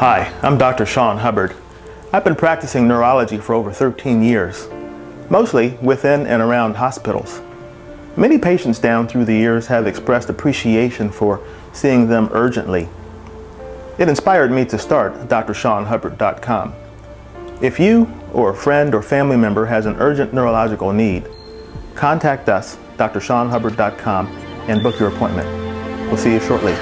Hi, I'm Dr. Sean Hubbard. I've been practicing neurology for over 13 years, mostly within and around hospitals. Many patients down through the years have expressed appreciation for seeing them urgently. It inspired me to start DrSeanHubbard.com. If you or a friend or family member has an urgent neurological need, contact us, drseanhubbard.com, and book your appointment. We'll see you shortly.